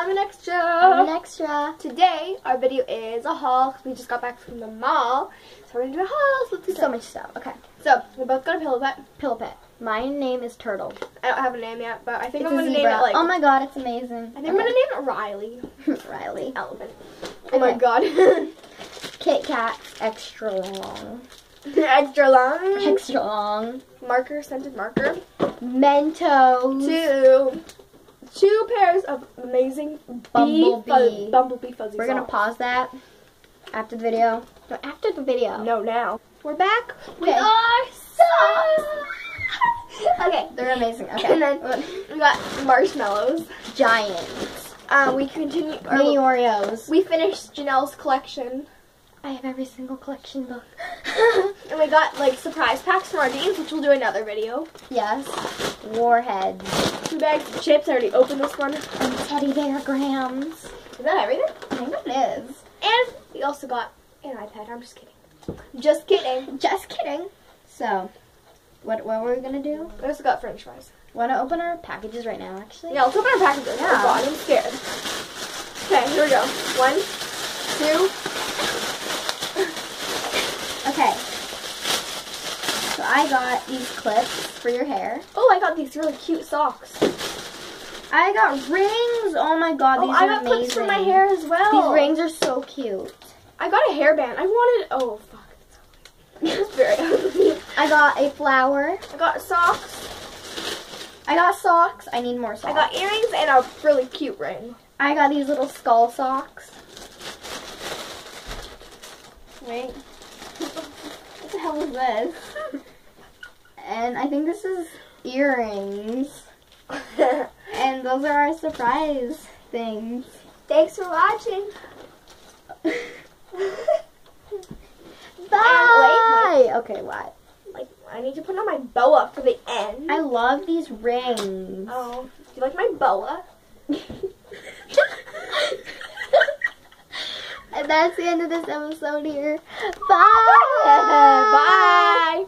I'm an extra. I'm an extra. Today, our video is a haul we just got back from the mall. So we're gonna do a haul. So let's do So much stuff. Okay. So, we both got a pillow pet. Pillow pet. My name is Turtle. I don't have a name yet, but I think It's I'm gonna name it like. oh my god, it's amazing. I think I'm gonna name it Riley. Riley. Elephant. Oh my god. Kit Kat, extra long. Extra long. Extra long. Marker, scented marker. Mentos. Two. Two pairs of amazing Bumblebee. bee fuzz, bumblebee fuzzy We're gonna pause that after the video. No, after the video. No, now. We're back with Okay. our socks. okay. They're amazing. Okay. And then we got marshmallows. Giants. Um, we continue. Mini Oreos. we finished Janelle's collection, I have every single collection book. and we got like surprise packs from Ardene's, which we'll do another video. yes. Warheads. Two bags of chips. I already opened this one. And teddy bear Grahams. Is that everything? I think it is. And we also got an iPad. I'm just kidding. Just kidding. Just kidding. So, what what were we gonna do? We also got French fries. Want to open our packages right now? Actually. Yeah, let's open our packages. Yeah. Oh god, I'm scared. Okay, here we go. One, two. Okay. So I got these clips for your hair. Oh, I got these really cute socks. I got rings. Oh my god, Oh, these I are got amazing. clips for my hair as well. These rings are so cute. I got a hairband. I wanted. Oh fuck. It's very ugly. I got a flower. I got socks. I got socks. I need more socks. I got earrings and a really cute ring. I got these little skull socks. Wait. what the hell is this? And I think this is earrings. And those are our surprise things. Thanks for watching. Bye! Okay, what? Like, I need to put on my boa for the end. I love these rings. oh, do you like my boa? and that's the end of this episode here. Bye! Bye.